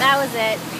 That was it.